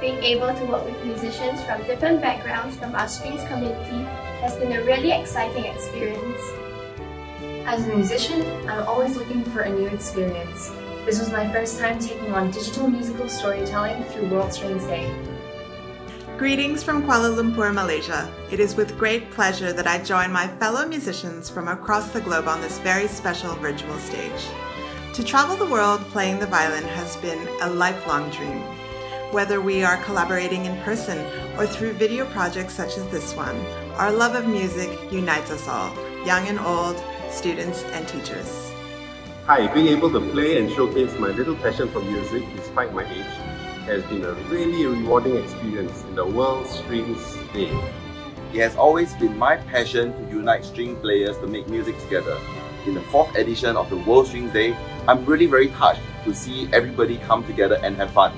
Being able to work with musicians from different backgrounds from our strings community has been a really exciting experience. As a musician, I'm always looking for a new experience. This was my first time taking on digital musical storytelling through World Strings Day. Greetings from Kuala Lumpur, Malaysia. It is with great pleasure that I join my fellow musicians from across the globe on this very special virtual stage. To travel the world playing the violin has been a lifelong dream. Whether we are collaborating in person or through video projects such as this one, our love of music unites us all, young and old, students and teachers. Hi, being able to play and showcase my little passion for music despite my age has been a really rewarding experience in the World Strings Day. It has always been my passion to unite string players to make music together. In the fourth edition of the World Strings Day, I'm really very touched to see everybody come together and have fun.